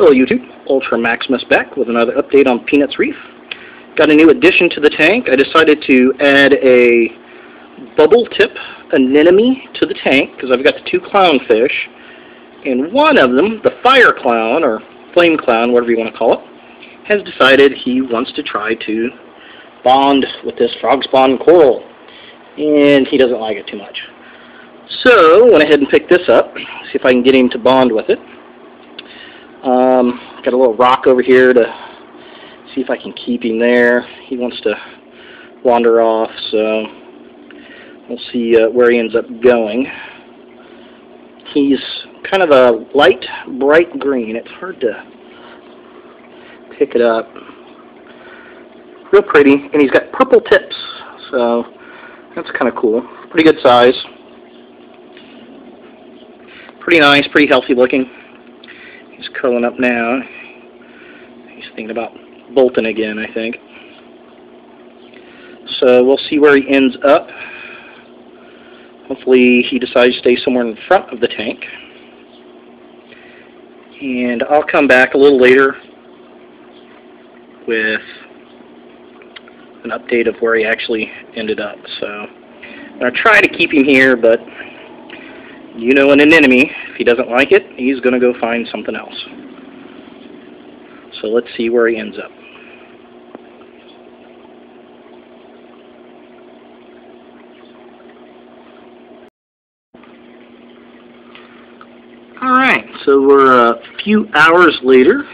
Hello YouTube, Ultra Maximus back with another update on P-NUT's Reef. Got a new addition to the tank. I decided to add a bubble tip anemone to the tank because I've got the two clownfish and one of them, the fire clown or flame clown, whatever you want to call it, has decided he wants to try to bond with this frog spawn coral and he doesn't like it too much. So, went ahead and picked this up, see if I can get him to bond with it. Um, got a little rock over here to see if I can keep him there. He wants to wander off, so we'll see uh, where he ends up going. He's kind of a light, bright green. It's hard to pick it up. Real pretty, and he's got purple tips, so that's kind of cool. Pretty good size. Pretty nice, pretty healthy looking. He's curling up now. He's thinking about bolting again, I think. So we'll see where he ends up. Hopefully he decides to stay somewhere in front of the tank. And I'll come back a little later with an update of where he actually ended up. So I'm going to try to keep him here, but you know an anemone, he doesn't like it, he's going to go find something else. So let's see where he ends up. Alright, so we're a few hours later.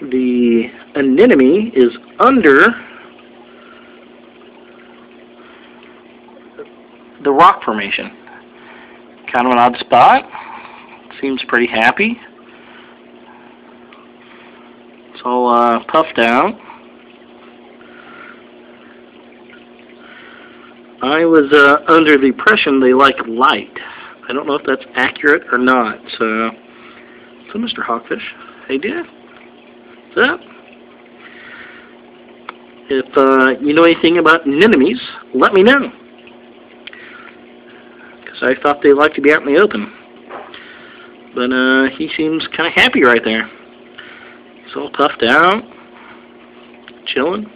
The anemone is under the rock formation. Kind of an odd spot. Seems pretty happy. It's all uh, puffed out. I was uh, under the impression they like light. I don't know if that's accurate or not. So, so Mr. Hawkfish, hey dear, what's up? If uh, you know anything about anemones, let me know. Because I thought they liked to be out in the open. But uh, he seems kind of happy right there. He's all puffed out, chilling.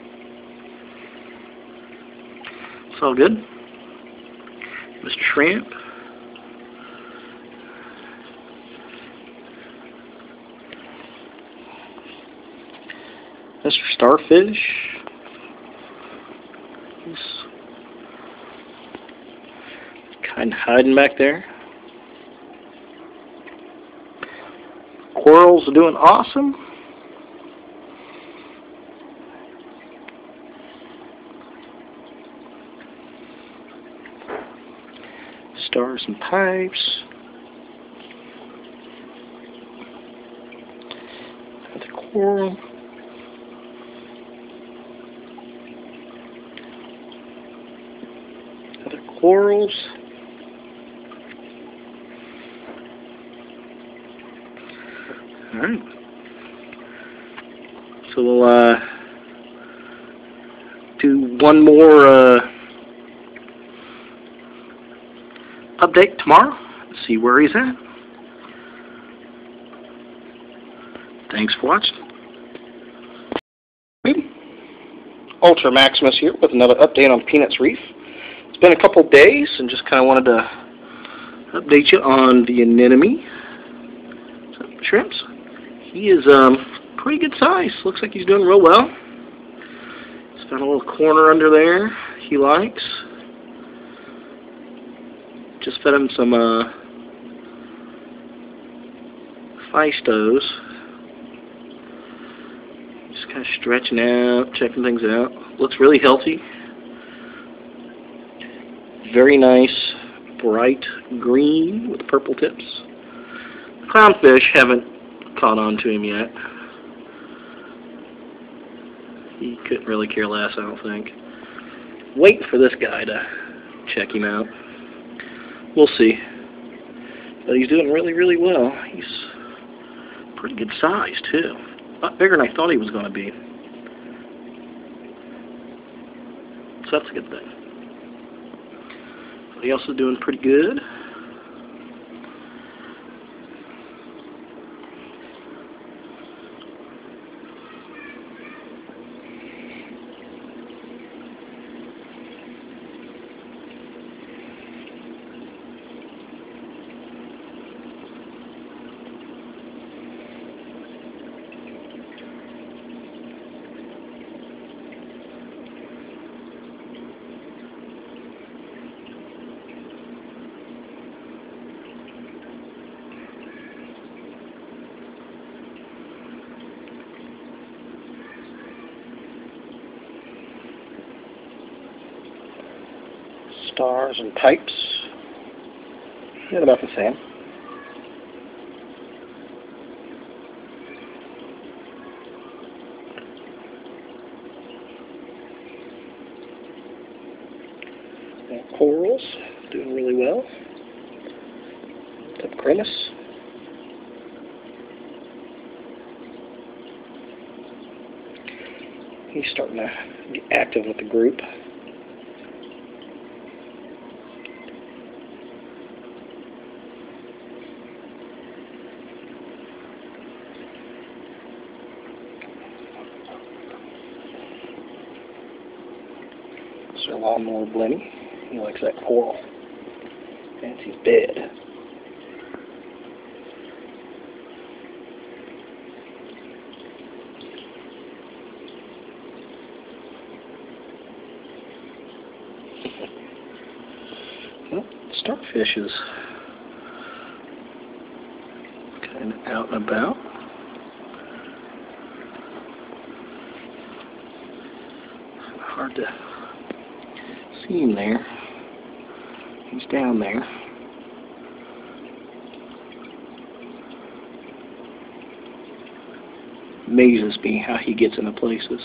It's all good. Mr. Shrimp. Mr. Starfish. He's of hiding back there. Corals doing awesome. Stars and pipes. Another coral. Other corals. Alright. So we'll uh, do one more uh, update tomorrow. See where he's at. Thanks for watching. Ultra Maximus here with another update on P-NUT's Reef. It's been a couple days and just kind of wanted to update you on the anemone shrimps. He is um, pretty good size. Looks like he's doing real well. He's got a little corner under there he likes. Just fed him some uh, Phaistos. Just kind of stretching out, checking things out. Looks really healthy. Very nice, bright green with purple tips. Clownfish haven't caught on to him yet. He couldn't really care less, I don't think. Wait for this guy to check him out. We'll see. But he's doing really, really well. He's pretty good size, too. A lot bigger than I thought he was going to be. So that's a good thing. Everybody else is doing pretty good. Stars and pipes. Yeah, about the same. And corals, doing really well. Grimace. He's starting to get active with the group. Sir Lawnmower Blenny. He likes that coral. That's his bed. well, starfish is kind of out and about. Hard to see him there. He's down there. Amazes me how he gets into places.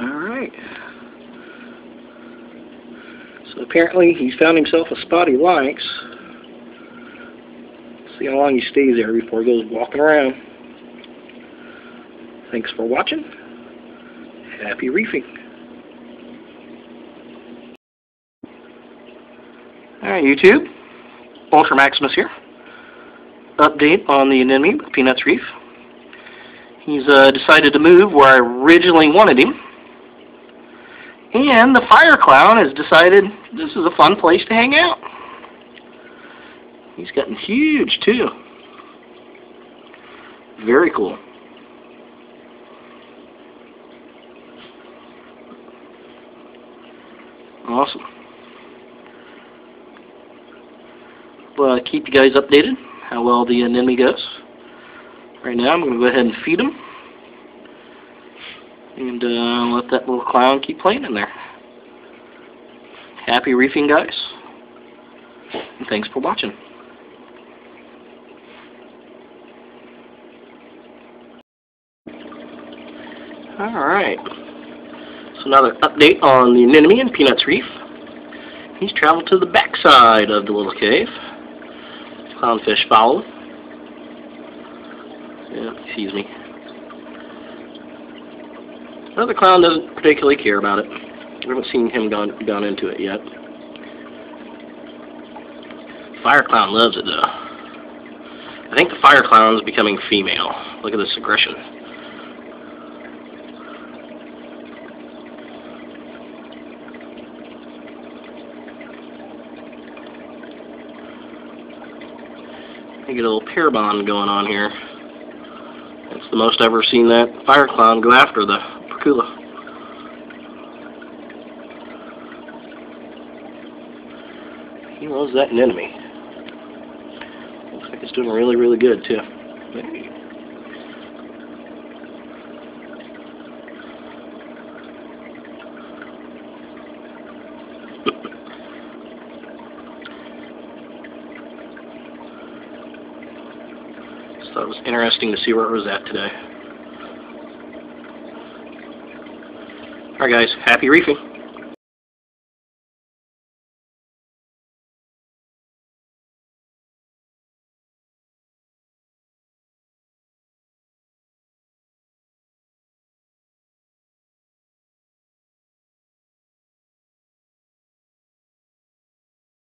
Alright. So apparently he's found himself a spot he likes. See how long he stays there before he goes walking around. Thanks for watching. Happy reefing. Alright YouTube, Ultra Maximus here. Update on the anemone P-NUT's Reef. He's uh, decided to move where I originally wanted him. And the Fire Clown has decided this is a fun place to hang out. He's gotten huge too. Very cool. Awesome. Well, keep you guys updated how well the anemone goes. Right now I'm going to go ahead and feed him. And uh, let that little clown keep playing in there. Happy reefing, guys. And thanks for watching. Alright. So another update on the anemone and P-NUT's Reef. He's traveled to the backside of the little cave. Clownfish followed. Yeah, excuse me. Another clown doesn't particularly care about it. We haven't seen him gone gone into it yet. Fire clown loves it though. I think the fire clown is becoming female. Look at this aggression. I get a little pair bond going on here. It's the most I've ever seen that fire clown go after the He loves that anemone. Looks like it's doing really, really good too. So it was interesting to see where it was at today. Alright guys, happy reefing.